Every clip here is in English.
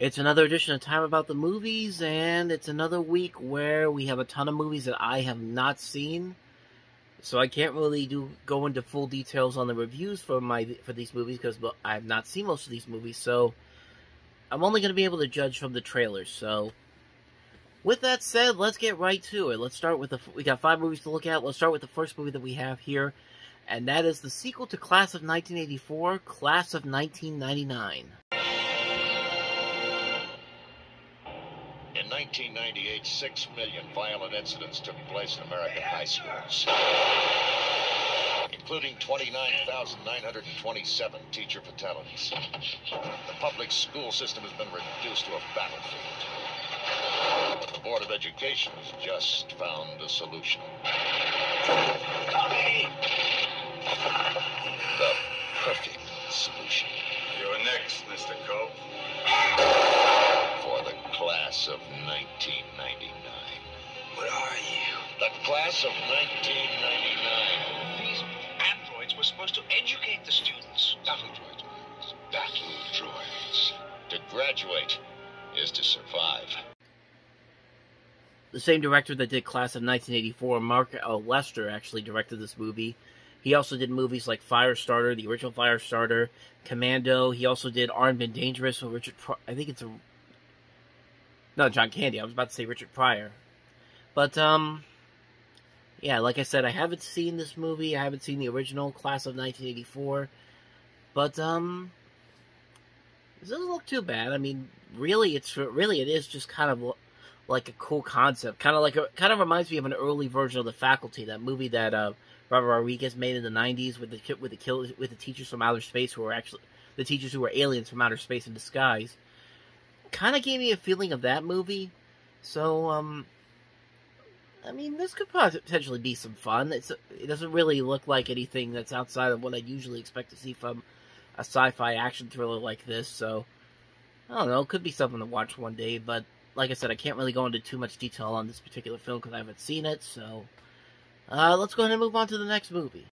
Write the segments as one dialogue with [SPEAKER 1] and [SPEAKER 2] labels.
[SPEAKER 1] It's another edition of Time About the Movies, and it's another week where we have a ton of movies that I have not seen. So I can't really do go into full details on the reviews for my for these movies because I have not seen most of these movies. So I'm only going to be able to judge from the trailers. So with that said, let's get right to it. Let's start with the we got five movies to look at. Let's start with the first movie that we have here, and that is the sequel to Class of 1984, Class of 1999.
[SPEAKER 2] 1998, six million violent incidents took place in American high schools, including 29,927 teacher fatalities. The public school system has been reduced to a battlefield. The Board of Education has just found a solution. The perfect solution.
[SPEAKER 3] You're next, Mr. Cope.
[SPEAKER 2] For the class of 1999.
[SPEAKER 3] What are you?
[SPEAKER 2] The class of 1999.
[SPEAKER 4] These androids were supposed to educate the students.
[SPEAKER 2] Battle droids, Battle droids. To graduate is to survive.
[SPEAKER 1] The same director that did Class of 1984, Mark L. Lester, actually directed this movie. He also did movies like Firestarter, the original Firestarter, Commando. He also did Armed and Dangerous with Richard. Pry- I think it's a no John Candy. I was about to say Richard Pryor, but um, yeah, like I said, I haven't seen this movie. I haven't seen the original Class of 1984, but um, this doesn't look too bad. I mean, really, it's really it is just kind of like a cool concept. Kind of like a kind of reminds me of an early version of The Faculty, that movie that uh, Robert Rodriguez made in the '90s with the with the kill with the teachers from outer space who were actually the teachers who were aliens from outer space in disguise. Kind of gave me a feeling of that movie. So, um, I mean, this could potentially be some fun. It's it doesn't really look like anything that's outside of what I'd usually expect to see from a sci-fi action thriller like this. So, I don't know. It could be something to watch one day, but like I said, I can't really go into too much detail on this particular film because I haven't seen it. So, uh, let's go ahead and move on to the next movie.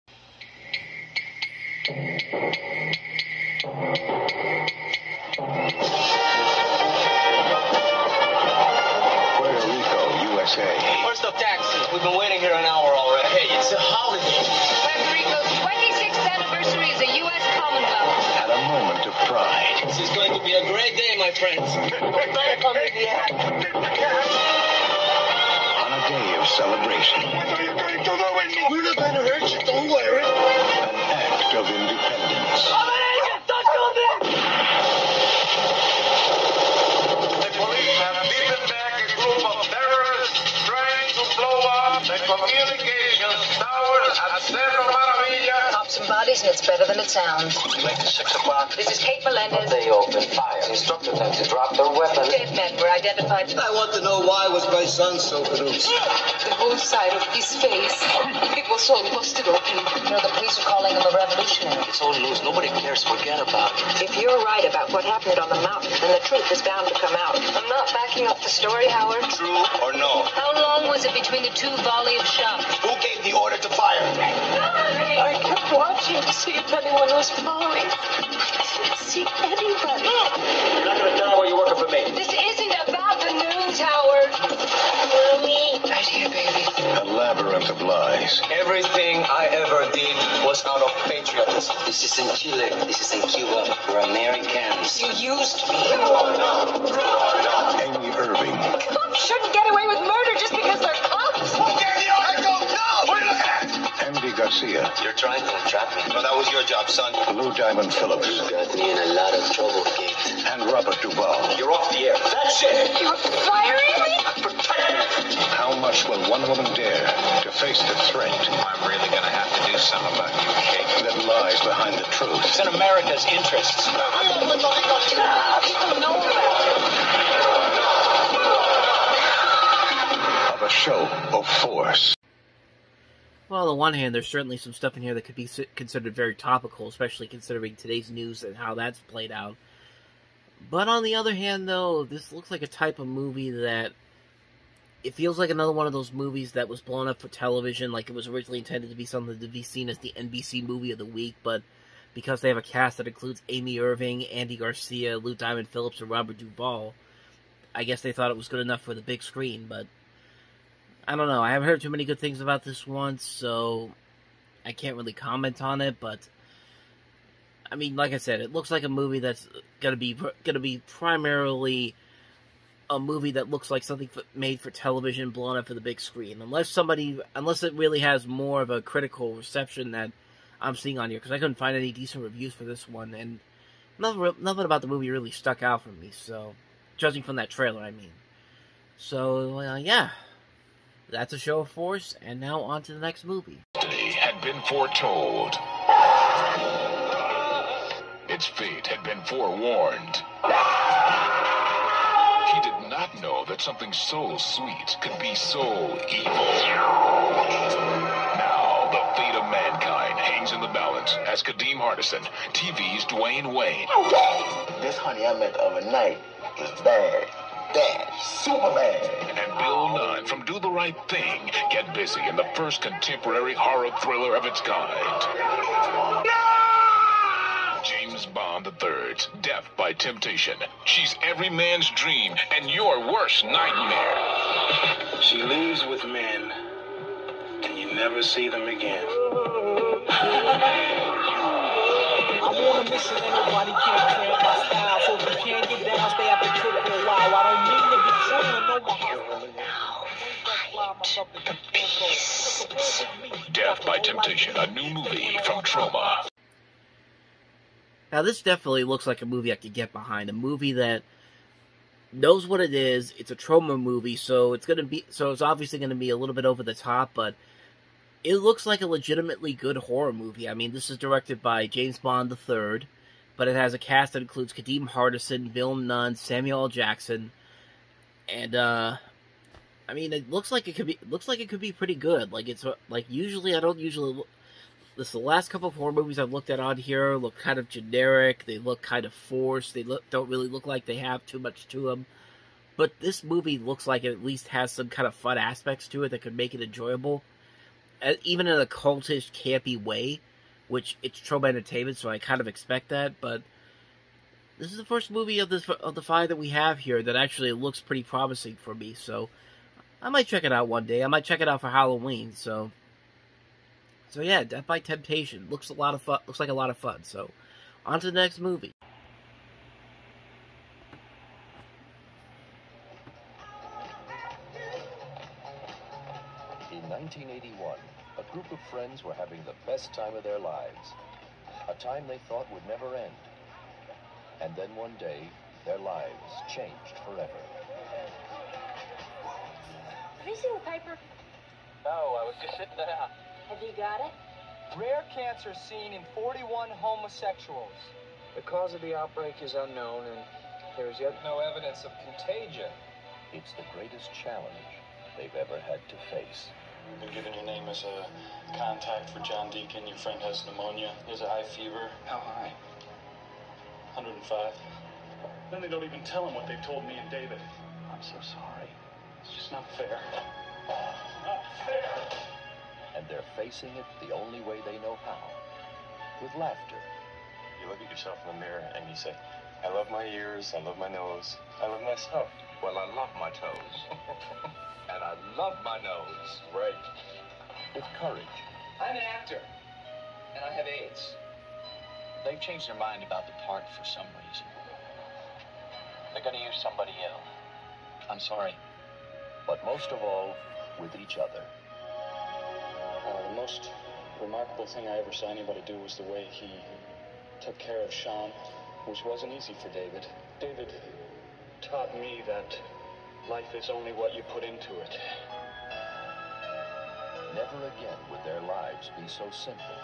[SPEAKER 5] We've been waiting here an hour already. Hey, it's a holiday.
[SPEAKER 6] Puerto Rico's 26th anniversary is a U.S. Commonwealth.
[SPEAKER 7] At a moment of pride.
[SPEAKER 5] This is going to be a great day, my friends.
[SPEAKER 7] On a day of celebration.
[SPEAKER 5] We're not going to hurt you, don't worry.
[SPEAKER 7] An act of independence.
[SPEAKER 6] Cops and it's better than it sounds.
[SPEAKER 5] Make it six o'clock.
[SPEAKER 6] This is Kate Melendez.
[SPEAKER 5] They opened fire. Instructed them to drop their weapons.
[SPEAKER 6] Dead men were identified.
[SPEAKER 5] I want to know why was my son so bruised.
[SPEAKER 6] The whole side of his face. It was all busted open. You know, the police are calling him a revolutionary.
[SPEAKER 5] It's all news. Nobody cares. Forget about it.
[SPEAKER 6] If you're right about what happened on the mountain, then the truth is bound to come out. I'm not backing up the story, Howard.
[SPEAKER 3] True or no?
[SPEAKER 6] How long was it between the two volley of shots?
[SPEAKER 3] To
[SPEAKER 6] see if anyone was following. I didn't see anybody.
[SPEAKER 5] You're not going to tell where you're working for me.
[SPEAKER 6] This isn't about the news, Howard. Mommy. Right here, baby.
[SPEAKER 7] A labyrinth of lies.
[SPEAKER 5] Everything I ever did was out of patriotism.
[SPEAKER 8] This is in Chile. This is in Cuba. We're Americans.
[SPEAKER 6] You used me.
[SPEAKER 7] Amy Irving.
[SPEAKER 6] Cops shouldn't get away with murder just because they're
[SPEAKER 7] Garcia.
[SPEAKER 8] You're trying to entrap me.
[SPEAKER 3] Well, that was your job, son.
[SPEAKER 7] Lou Diamond Phillips.
[SPEAKER 8] You got me in a lot of trouble, Kate.
[SPEAKER 7] And Robert Duvall.
[SPEAKER 3] You're off the air. That's it.
[SPEAKER 6] You're firing me?
[SPEAKER 7] How much will one woman dare to face the threat
[SPEAKER 3] I'm really gonna have to do something about you, Kate.
[SPEAKER 7] that lies behind the truth?
[SPEAKER 5] It's in America's interests.
[SPEAKER 6] I don't want nothing else to People know about it.
[SPEAKER 7] Of a show of force.
[SPEAKER 1] Well, on the one hand, there's certainly some stuff in here that could be considered very topical, especially considering today's news and how that's played out. But on the other hand, though, this looks like a type of movie that it feels like another one of those movies that was blown up for television, like it was originally intended to be something to be seen as the NBC movie of the week. But because they have a cast that includes Amy Irving, Andy Garcia, Lou Diamond Phillips, and Robert Duvall. I guess they thought it was good enough for the big screen, but I don't know. I haven't heard too many good things about this one, so I can't really comment on it. But I mean, like I said, it looks like a movie that's gonna be gonna be primarily a movie that looks like something made for television, blown up for the big screen. Unless somebody, unless it really has more of a critical reception that I'm seeing on here, because I couldn't find any decent reviews for this one, and nothing, nothing about the movie really stuck out for me. So, judging from that trailer, I mean. So, uh, yeah, that's a show of force, and now on to the next movie.
[SPEAKER 9] Had been foretold. Its fate had been forewarned. He did not know that something so sweet could be so evil. Now, the fate of mankind hangs in the balance as Kadeem Hardison, TV's Dwayne Wayne.
[SPEAKER 10] This honey I met the other night is bad. Bad. Super bad.
[SPEAKER 9] And Bill Nunn from Do the Right Thing get busy in the first contemporary horror thriller of its kind. James Bond III's Def by Temptation. She's every man's dream and your worst nightmare.
[SPEAKER 11] She leaves with men, and you never see them again.
[SPEAKER 12] I'm on a mission and nobody can cramp my style. So if you can't get down, stay at the trip for a while. I don't mean to be trailing on my
[SPEAKER 9] Def by Temptation, a new movie from Troma.
[SPEAKER 1] Now, this definitely looks like a movie I could get behind. A movie that knows what it is. It's a Troma movie, so it's gonna be so it's obviously gonna be a little bit over the top, but it looks like a legitimately good horror movie. I mean, this is directed by James Bond III, but it has a cast that includes Kadeem Hardison, Bill Nunn, Samuel L. Jackson, and uh, I mean, it looks like it could be looks like it could be pretty good. Like it's like usually I don't usually this the last couple of horror movies I've looked at on here look kind of generic. They look kind of forced. They look don't really look like they have too much to them. But this movie looks like it at least has some kind of fun aspects to it that could make it enjoyable, even in a cultish, campy way. Which it's Troma Entertainment, so I kind of expect that. But this is the first movie of this of the five that we have here that actually looks pretty promising for me. So I might check it out one day. I might check it out for Halloween. So so yeah, Def by Temptation looks a lot of fun. Looks like a lot of fun. So, on to the next movie.
[SPEAKER 13] 1981, a group of friends were having the best time of their lives. A time they thought would never end. And then one day, their lives changed forever.
[SPEAKER 14] Have you seen the paper?
[SPEAKER 5] No, I was just sitting down.
[SPEAKER 14] Have you got it?
[SPEAKER 15] Rare cancer seen in 41 homosexuals.
[SPEAKER 5] The cause of the outbreak is unknown, and there is yet no evidence of contagion.
[SPEAKER 13] It's the greatest challenge they've ever had to face.
[SPEAKER 16] You've been given your name as a contact for John Deacon. Your friend has pneumonia. He has a high fever.
[SPEAKER 5] How high?
[SPEAKER 16] 105. Then they don't even tell him what they've told me and David.
[SPEAKER 13] I'm so sorry.
[SPEAKER 16] It's just not fair. It's not fair!
[SPEAKER 13] and they're facing it the only way they know how with laughter.
[SPEAKER 17] You look at yourself in the mirror and you say, I love my ears, I love my nose, I love myself.
[SPEAKER 2] Well, I love my toes. and I love my nose.
[SPEAKER 13] Right. With courage.
[SPEAKER 5] I'm an actor, and I have AIDS.
[SPEAKER 8] They've changed their mind about the part for some reason. They're going to use somebody else. I'm sorry.
[SPEAKER 13] But most of all, with each other.
[SPEAKER 16] Uh, the most remarkable thing I ever saw anybody do was the way he took care of Sean, which wasn't easy for David. David taught me that life is only what you put into it.
[SPEAKER 13] Never again would their lives be so simple.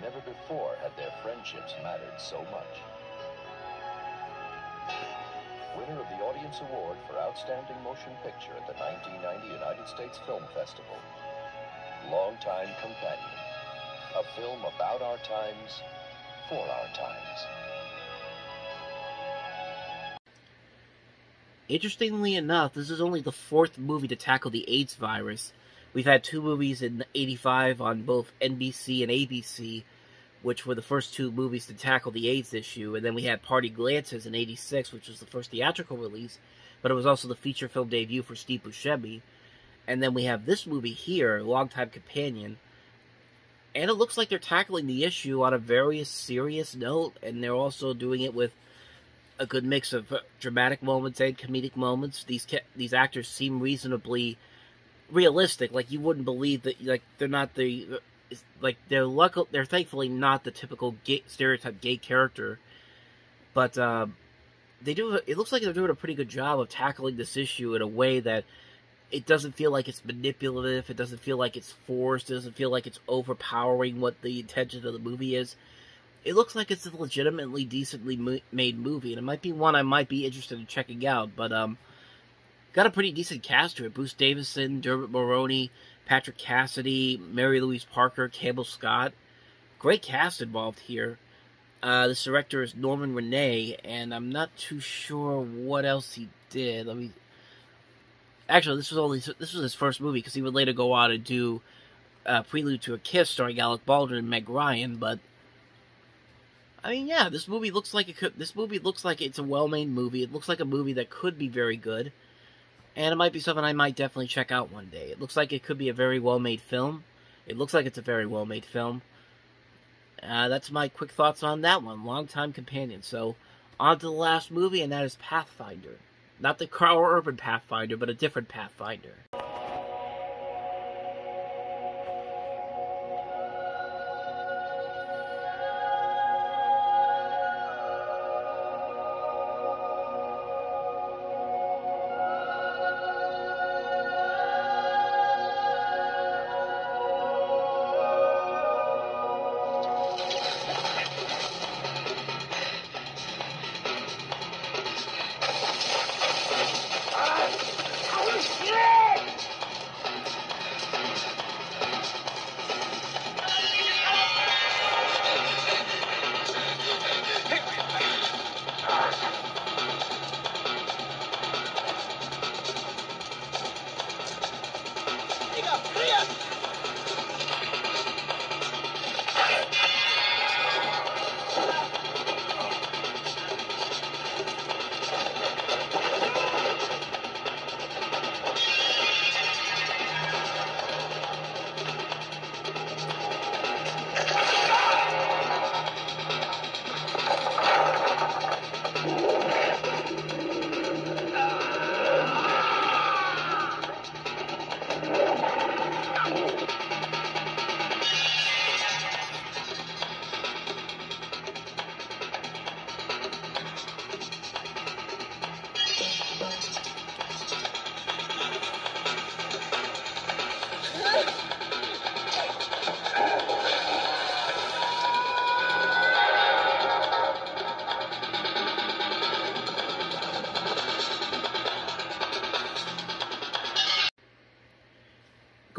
[SPEAKER 13] Never before had their friendships mattered so much. Winner of the Audience Award for Outstanding Motion Picture at the 1990 United States Film Festival. Longtime Companion. A film about our times, for our times.
[SPEAKER 1] Interestingly enough, this is only the fourth movie to tackle the AIDS virus. We've had two movies in 85 on both NBC and ABC, which were the first two movies to tackle the AIDS issue. And then we had Parting Glances in 86, which was the first theatrical release, but it was also the feature film debut for Steve Buscemi. And then we have this movie here, Longtime Companion. And it looks like they're tackling the issue on a very serious note, and they're also doing it with a good mix of dramatic moments and comedic moments. These these actors seem reasonably realistic. Like you wouldn't believe that. Like they're not the like they're luck. They're thankfully not the typical gay, stereotype gay character, but uh, they do. It looks like they're doing a pretty good job of tackling this issue in a way that it doesn't feel like it's manipulative. It doesn't feel like it's forced. It doesn't feel like it's overpowering what the intention of the movie is. It looks like it's a legitimately decently made movie, and it might be one I might be interested in checking out. But um, got a pretty decent cast to it. Bruce Davison, Dermot Mulroney, Patrick Cassidy, Mary Louise Parker, Campbell Scott. Great cast involved here. Uh, this director is Norman René, and I'm not too sure what else he did. Let me. Actually, this was only this was his first movie because he would later go on and do uh, Prelude to a Kiss, starring Alec Baldwin and Meg Ryan. But I mean, yeah, this movie looks like it could. This movie looks like it's a well-made movie. It looks like a movie that could be very good and it might be something I might definitely check out one day. It looks like it could be a very well made film. It looks like it's a very well made film. Uh, that's my quick thoughts on that one. Long time companion. So, on to the last movie, and that is Pathfinder. Not the Karl Urban Pathfinder, but a different Pathfinder.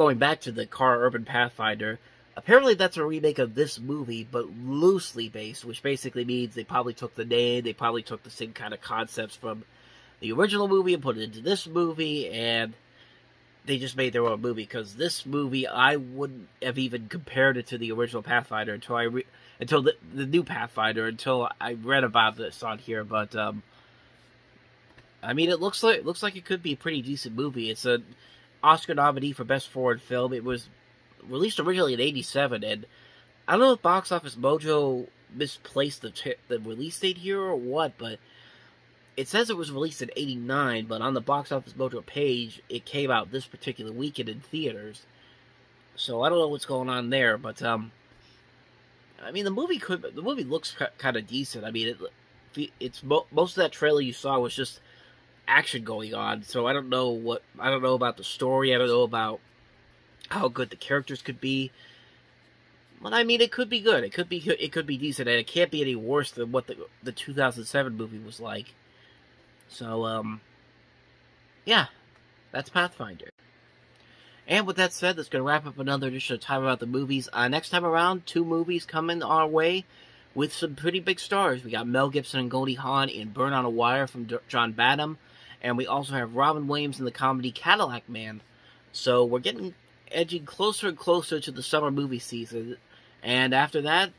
[SPEAKER 1] Going back to the Karl Urban Pathfinder, apparently that's a remake of this movie, but loosely based, which basically means they probably took the name, they probably took the same kind of concepts from the original movie and put it into this movie, and they just made their own movie. Because this movie, I wouldn't have even compared it to the original Pathfinder until I re- until the, the new Pathfinder until I read about this on here. But um, I mean, it looks like it looks like it could be a pretty decent movie. It's a Oscar nominee for Best Foreign Film. It was released originally in '87, and I don't know if Box Office Mojo misplaced the t- the release date here or what, but it says it was released in '89. But on the Box Office Mojo page, it came out this particular weekend in theaters. So I don't know what's going on there, but um, I mean the movie could the movie looks kind of decent. I mean it, it's most of that trailer you saw was just action going on. So I don't know what I don't know about the story. I don't know about how good the characters could be. But I mean, it could be good. It could be it could be decent, and it can't be any worse than what the the 2007 movie was like. So um, yeah, that's Pathfinder. And with that said, that's going to wrap up another edition of Time About the Movies. Uh, next time around, two movies coming our way with some pretty big stars. We got Mel Gibson and Goldie Hawn in Bird on a Wire from John Badham. And we also have Robin Williams in the comedy Cadillac Man. So we're getting edging closer and closer to the summer movie season, and after that,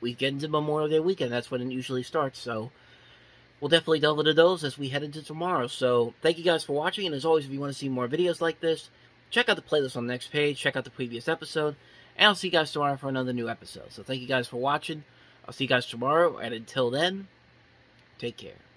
[SPEAKER 1] we get into Memorial Day weekend. That's when it usually starts. So we'll definitely delve into those as we head into tomorrow. So thank you guys for watching, and as always, if you want to see more videos like this, check out the playlist on the next page. Check out the previous episode, and I'll see you guys tomorrow for another new episode. So thank you guys for watching. I'll see you guys tomorrow, and until then, take care.